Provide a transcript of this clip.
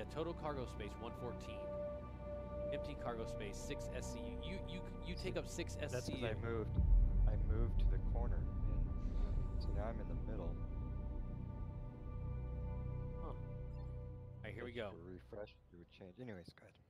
Yeah, total cargo space 114. Empty cargo space 6 SCU. You you you take up 6 SCU. That's because I moved. I moved to the corner, and so now I'm in the middle. All right, here we go. Refresh, do a change. Anyways, go ahead.